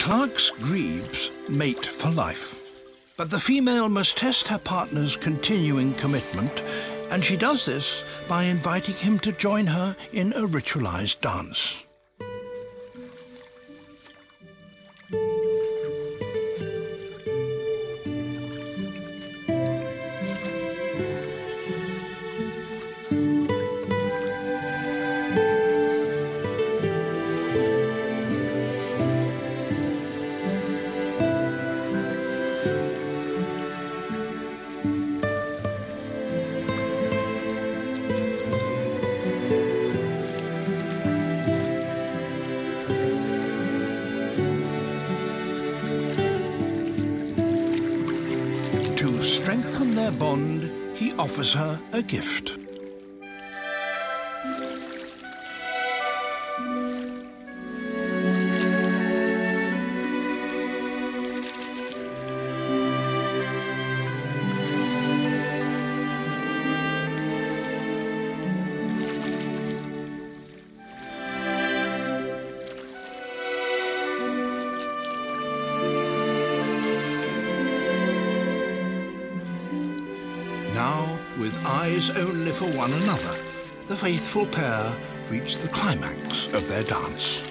Clark's grebes mate for life. But the female must test her partner's continuing commitment, and she does this by inviting him to join her in a ritualized dance. To strengthen their bond, he offers her a gift. Now, with eyes only for one another, the faithful pair reach the climax of their dance.